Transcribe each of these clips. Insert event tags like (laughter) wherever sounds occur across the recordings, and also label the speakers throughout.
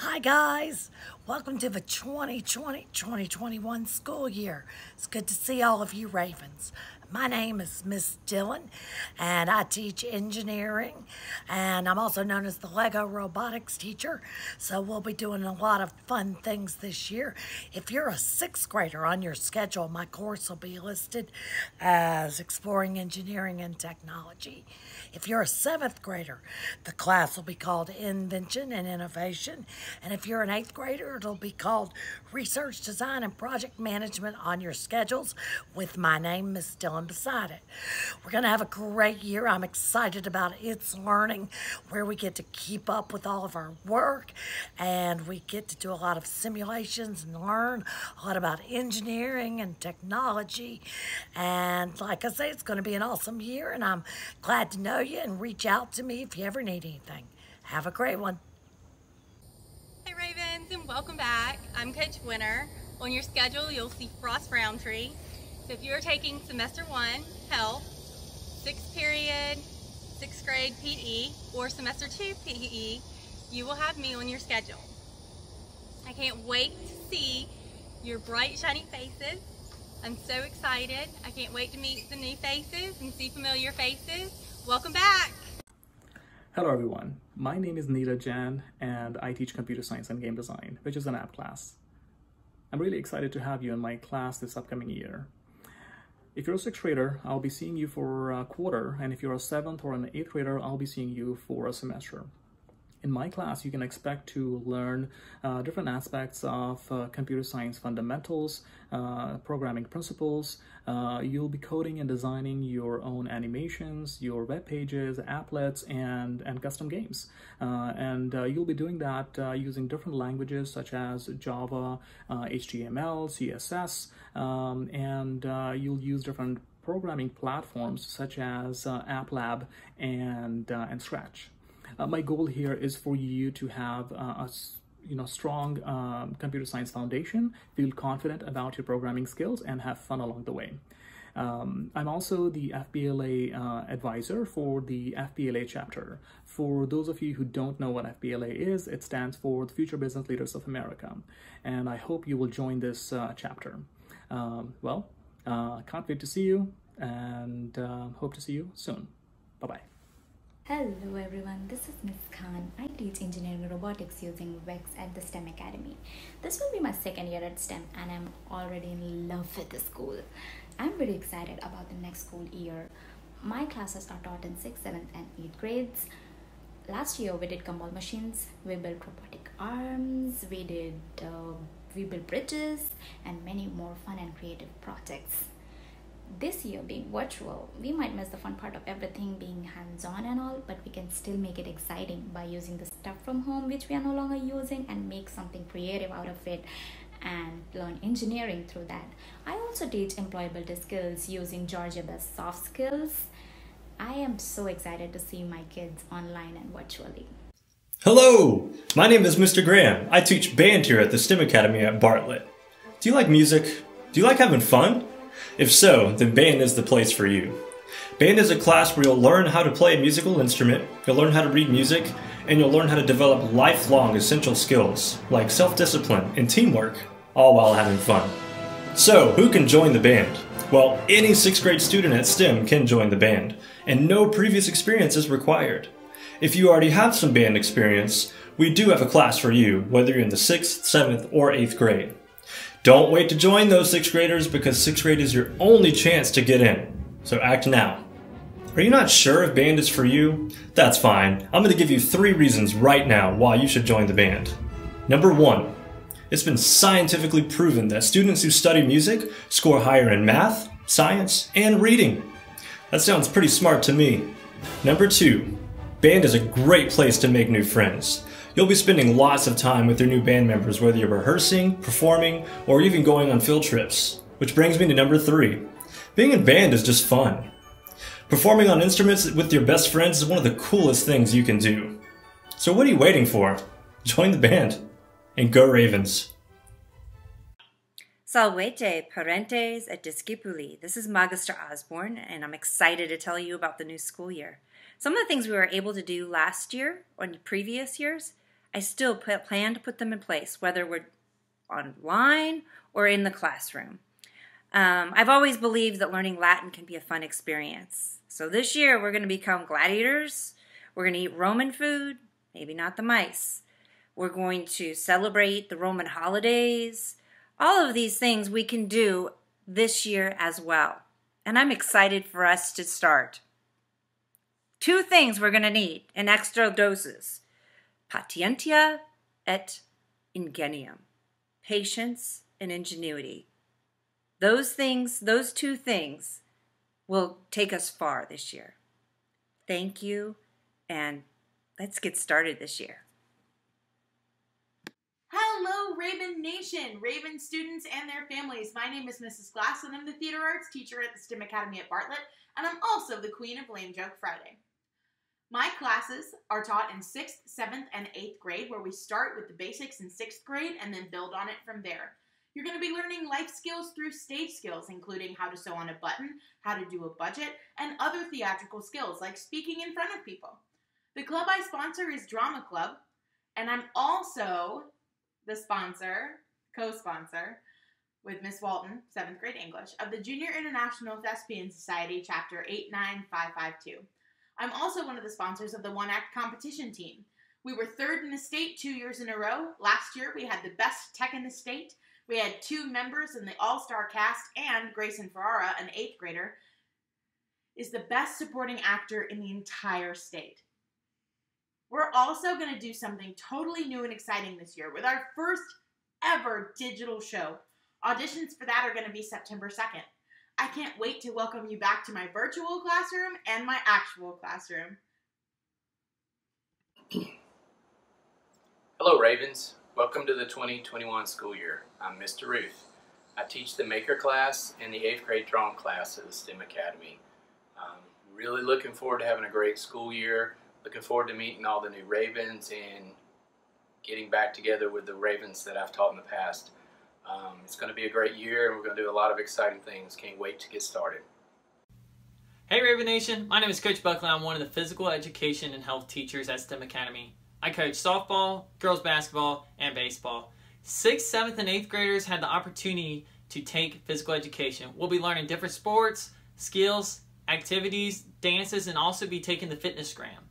Speaker 1: Hi, guys. Welcome to the 2020-2021 school year. It's good to see all of you Ravens. My name is Miss Dillon, and I teach engineering, and I'm also known as the Lego robotics teacher. So we'll be doing a lot of fun things this year. If you're a sixth grader on your schedule, my course will be listed as Exploring Engineering and Technology. If you're a seventh grader, the class will be called Invention and Innovation. And if you're an eighth grader, it'll be called Research, Design, and Project Management on your schedules with my name, Miss Dillon, beside it. We're going to have a great year. I'm excited about it. itslearning, where we get to keep up with all of our work and we get to do a lot of simulations and learn a lot about engineering and technology. And like I say, it's going to be an awesome year, and I'm glad to know you and reach out to me if you ever need anything. Have a great one.
Speaker 2: Hey Ravens and welcome back. I'm Coach Winter. On your schedule you'll see Frost Roundtree. So if you're taking semester one, health, sixth period, sixth grade PE, or semester two PE, you will have me on your schedule. I can't wait to see your bright shiny faces. I'm so excited. I can't wait to meet the new faces and see familiar faces. Welcome back!
Speaker 3: Hello everyone, my name is Nita Jan and I teach computer science and game design, which is an app class. I'm really excited to have you in my class this upcoming year. If you're a sixth grader, I'll be seeing you for a quarter, and if you're a seventh or an eighth grader, I'll be seeing you for a semester in my class, you can expect to learn uh, different aspects of uh, computer science fundamentals, uh, programming principles. Uh, you'll be coding and designing your own animations, your web pages, applets, and, and custom games. Uh, and uh, you'll be doing that using different languages such as Java, HTML, CSS, um, and you'll use different programming platforms such as AppLab and, and Scratch. Uh, my goal here is for you to have uh, a you know strong um, computer science foundation, feel confident about your programming skills, and have fun along the way. Um, I'm also the FBLA uh, advisor for the FBLA chapter. For those of you who don't know what FBLA is, it stands for the Future Business Leaders of America. And I hope you will join this uh, chapter. Um, well, uh, can't wait to see you and uh, hope to see you soon. Bye-bye.
Speaker 4: Hello everyone, this is Ms. Khan. I teach engineering robotics using VEX at the STEM Academy. This will be my second year at STEM and I'm already in love with the school. I'm very excited about the next school year. My classes are taught in 6th, 7th and 8th grades. Last year we did gumball machines, we built robotic arms, we did uh, we built bridges and many more fun and creative projects this year being virtual, we might miss the fun part of everything being hands on and all, but we can still make it exciting by using the stuff from home which we are no longer using and make something creative out of it and learn engineering through that. I also teach employability skills using Georgia Best Soft Skills. I am so excited to see my kids online and virtually.
Speaker 5: Hello, my name is Mr. Graham. I teach band here at the STEM Academy at Bartlett. Do you like music? Do you like having fun? If so, then band is the place for you. Band is a class where you'll learn how to play a musical instrument, you'll learn how to read music, and you'll learn how to develop lifelong essential skills like self-discipline and teamwork, all while having fun. So, who can join the band? Well, any 6th grade student at STEM can join the band, and no previous experience is required. If you already have some band experience, we do have a class for you, whether you're in the 6th, 7th, or 8th grade. Don't wait to join those sixth graders because sixth grade is your only chance to get in. So act now. Are you not sure if band is for you? That's fine. I'm going to give you three reasons right now why you should join the band. Number one, it's been scientifically proven that students who study music score higher in math, science, and reading. That sounds pretty smart to me. Number two, band is a great place to make new friends. You'll be spending lots of time with your new band members, whether you're rehearsing, performing, or even going on field trips. Which brings me to number three. Being in band is just fun. Performing on instruments with your best friends is one of the coolest things you can do. So what are you waiting for? Join the band. And go Ravens.
Speaker 6: Salvete, parentes et discipuli. This is Magister Osborne, and I'm excited to tell you about the new school year. Some of the things we were able to do last year or previous years I still plan to put them in place, whether we're online or in the classroom. Um, I've always believed that learning Latin can be a fun experience. So this year we're going to become gladiators. We're going to eat Roman food, maybe not the mice. We're going to celebrate the Roman holidays. All of these things we can do this year as well. And I'm excited for us to start. Two things we're going to need in extra doses patientia et ingenium, patience and ingenuity. Those things, those two things, will take us far this year. Thank you, and let's get started this year.
Speaker 7: Hello, Raven Nation, Raven students and their families. My name is Mrs. Glass, and I'm the theater arts teacher at the STEM Academy at Bartlett, and I'm also the queen of Lame Joke Friday. My classes are taught in 6th, 7th, and 8th grade, where we start with the basics in 6th grade and then build on it from there. You're going to be learning life skills through stage skills, including how to sew on a button, how to do a budget, and other theatrical skills like speaking in front of people. The club I sponsor is Drama Club, and I'm also the sponsor, co sponsor, with Miss Walton, 7th grade English, of the Junior International Thespian Society, Chapter 89552. I'm also one of the sponsors of the One Act competition team. We were third in the state two years in a row. Last year, we had the best tech in the state. We had two members in the All Star cast, and Grayson Ferrara, an eighth grader, is the best supporting actor in the entire state. We're also going to do something totally new and exciting this year with our first ever digital show. Auditions for that are going to be September 2nd. I can't wait to welcome you back to my virtual classroom and my actual classroom.
Speaker 8: Hello, Ravens. Welcome to the 2021 school year. I'm Mr. Ruth. I teach the Maker class and the 8th grade drawing class at the STEM Academy. I'm really looking forward to having a great school year. Looking forward to meeting all the new Ravens and getting back together with the Ravens that I've taught in the past. Um, it's going to be a great year and we're going to do a lot of exciting things. Can't wait to get started.
Speaker 9: Hey Raven Nation, my name is Coach Buckley. I'm one of the physical education and health teachers at STEM Academy. I coach softball, girls basketball, and baseball. Sixth, seventh, and eighth graders had the opportunity to take physical education. We'll be learning different sports, skills, activities, dances, and also be taking the FitnessGram.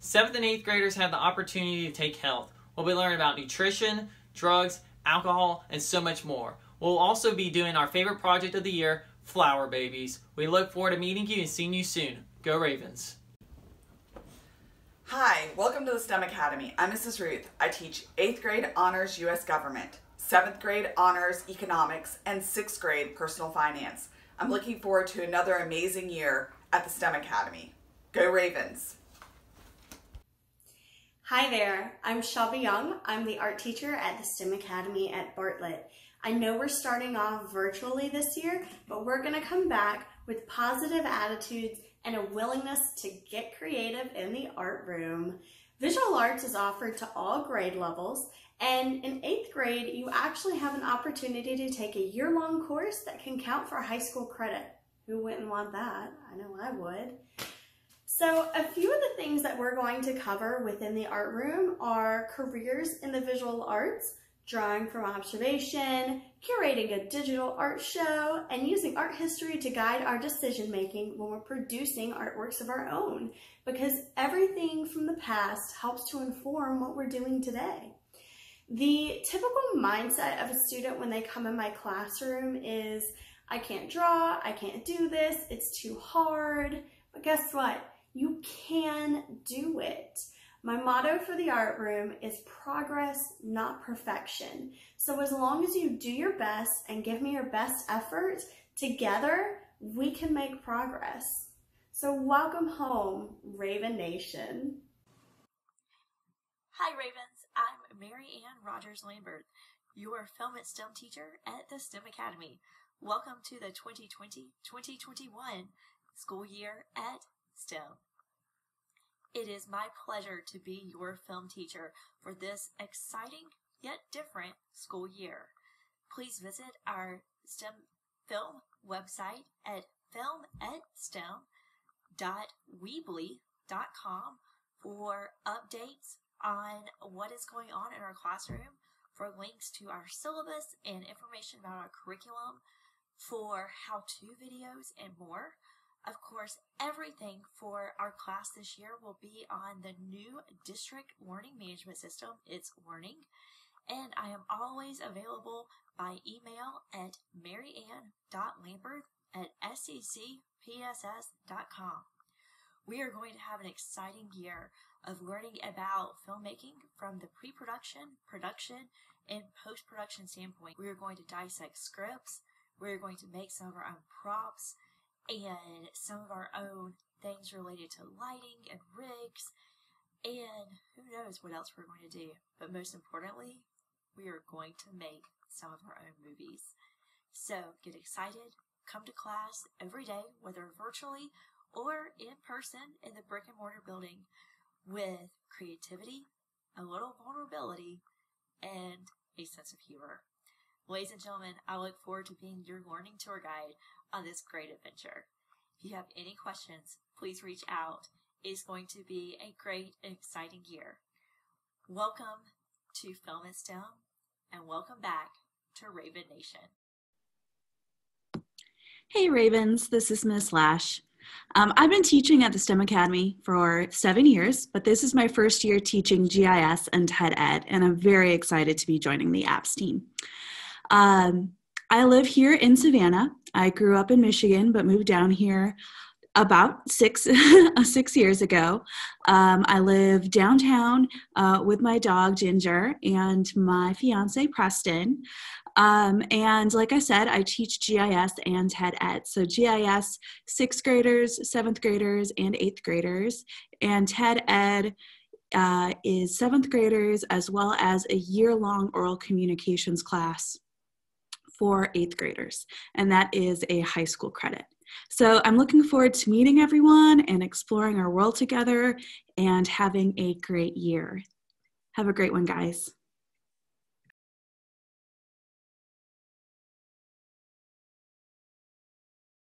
Speaker 9: Seventh and eighth graders had the opportunity to take health. We'll be learning about nutrition, drugs, alcohol, and so much more. We'll also be doing our favorite project of the year, Flower Babies. We look forward to meeting you and seeing you soon. Go Ravens!
Speaker 10: Hi, welcome to the STEM Academy. I'm Mrs. Ruth. I teach 8th grade Honors U.S. Government, 7th grade Honors Economics, and 6th grade Personal Finance. I'm looking forward to another amazing year at the STEM Academy. Go Ravens!
Speaker 11: Hi there, I'm Shelby Young. I'm the art teacher at the STEM Academy at Bartlett. I know we're starting off virtually this year, but we're going to come back with positive attitudes and a willingness to get creative in the art room. Visual arts is offered to all grade levels, and in eighth grade, you actually have an opportunity to take a year-long course that can count for high school credit. Who wouldn't want that? I know I would. So a few of the things that we're going to cover within the art room are careers in the visual arts, drawing from observation, curating a digital art show, and using art history to guide our decision making when we're producing artworks of our own, because everything from the past helps to inform what we're doing today. The typical mindset of a student when they come in my classroom is, I can't draw, I can't do this, it's too hard. But guess what? You can do it. My motto for the art room is progress, not perfection. So as long as you do your best and give me your best effort, together we can make progress. So welcome home, Raven Nation.
Speaker 12: Hi Ravens, I'm Mary Ann Rogers Lambert, your film and STEM teacher at the STEM Academy. Welcome to the 2020-2021 school year at STEM. It is my pleasure to be your film teacher for this exciting yet different school year. Please visit our STEM film website at filmatstem.weebly.com for updates on what is going on in our classroom, for links to our syllabus and information about our curriculum, for how-to videos and more. Of course, everything for our class this year will be on the new district learning management system, it's Learning. And I am always available by email at maryann.lambert at sccpss.com. We are going to have an exciting year of learning about filmmaking from the pre-production, production, and post-production standpoint. We are going to dissect scripts, we're going to make some of our own props, and some of our own things related to lighting and rigs, and who knows what else we're going to do. But most importantly, we are going to make some of our own movies. So get excited, come to class every day, whether virtually or in person in the brick and mortar building with creativity, a little vulnerability, and a sense of humor. Ladies and gentlemen, I look forward to being your learning tour guide on this great adventure. If you have any questions, please reach out. It's going to be a great and exciting year. Welcome to Film and STEM, and welcome back to Raven Nation.
Speaker 13: Hey Ravens, this is Miss Lash. Um, I've been teaching at the STEM Academy for seven years, but this is my first year teaching GIS and TED Ed, and I'm very excited to be joining the apps team. Um, I live here in Savannah. I grew up in Michigan, but moved down here about six (laughs) six years ago. Um, I live downtown uh, with my dog Ginger and my fiance Preston. Um, and like I said, I teach GIS and TED Ed. So GIS, sixth graders, seventh graders, and eighth graders. And TED Ed uh, is seventh graders as well as a year long oral communications class for eighth graders. And that is a high school credit. So I'm looking forward to meeting everyone and exploring our world together and having a great year. Have a great one, guys.